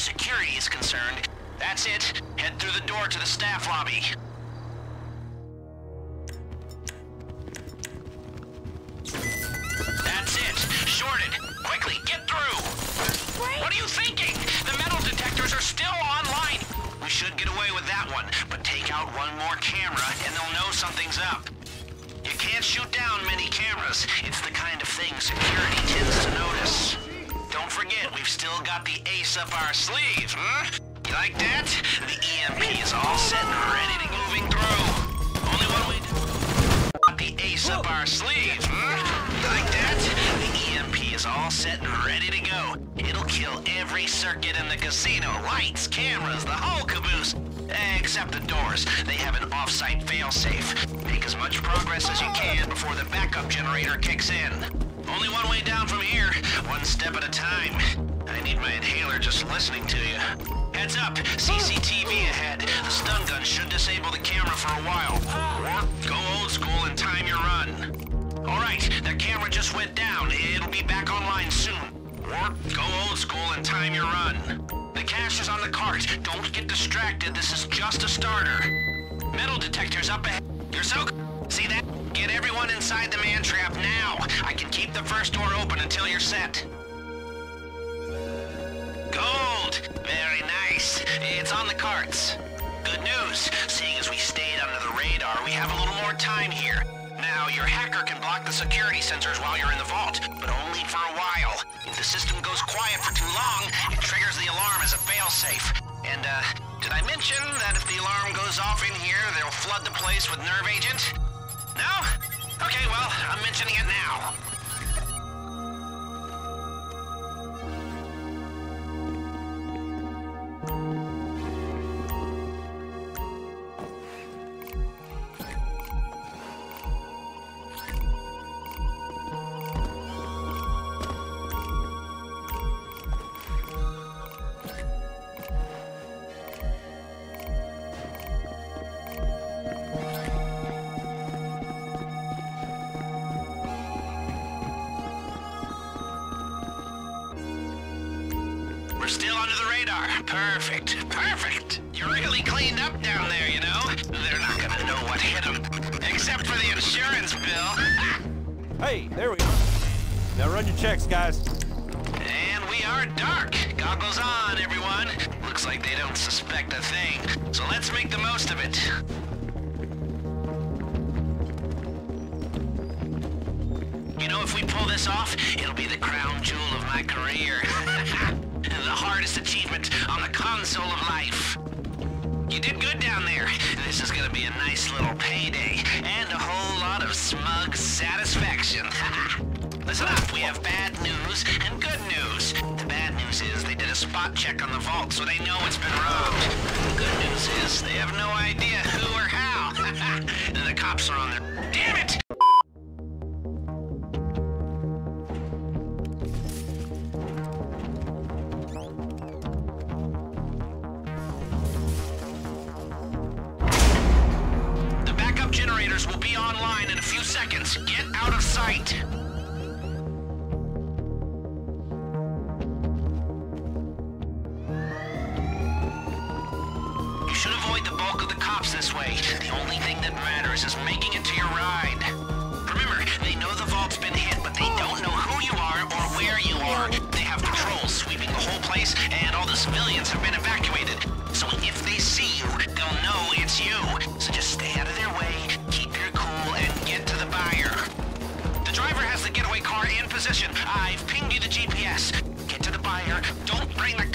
security is concerned, that's it. Head through the door to the staff lobby. That's it. Shorted. Quickly, get through! Wait. What are you thinking? The metal detectors are still online. We should get away with that one, but take out one more camera and they'll know something's up. You can't shoot down many cameras. It's the kind of thing security tends to notice. Don't forget, we've still got the ace up our sleeve, huh? You like that? The EMP is all set and ready to moving through. Only one way to... Got the ace up our sleeve, huh? You like that? The EMP is all set and ready to go. It'll kill every circuit in the casino. Lights, cameras, the whole caboose. Except the doors. They have an off-site failsafe. Make as much progress as you can before the backup generator kicks in. Only one way down from here, one step at a time. I need my inhaler just listening to you. Heads up, CCTV ahead. The stun gun should disable the camera for a while. Or go old school and time your run. All right, the camera just went down. It'll be back online soon. Or go old school and time your run. The cash is on the cart. Don't get distracted. This is just a starter. Metal detectors up ahead. You're so... See that? First door open until you're set. Gold! Very nice. It's on the carts. Good news. Seeing as we stayed under the radar, we have a little more time here. Now, your hacker can block the security sensors while you're in the vault, but only for a while. If the system goes quiet for too long, it triggers the alarm as a failsafe. And, uh, did I mention that if the alarm goes off in here, they'll flood the place with nerve agent? No? Okay, well, I'm mentioning it now. Still under the radar. Perfect. Perfect. You're really cleaned up down there, you know? They're not gonna know what hit them. Except for the insurance bill. Hey, there we are. Now run your checks, guys. and we are dark. Goggles on, everyone. Looks like they don't suspect a thing. So let's make the most of it. You know, if we pull this off, it'll be the crown jewel of my career. the hardest achievement on the console of life. You did good down there. This is gonna be a nice little payday, and a whole lot of smug satisfaction. Listen up, we have bad news and good news. The bad news is they did a spot check on the vault, so they know it's been robbed. The good news is they have no idea who or how. the cops are on their... generators will be online in a few seconds. Get out of sight. You should avoid the bulk of the cops this way. The only thing that matters is making it to your ride. Remember, they know the vault's been hit, but they don't know who you are or where you are. They have patrols sweeping the whole place, and all the civilians have position. I've pinged you the GPS. Get to the buyer, don't bring the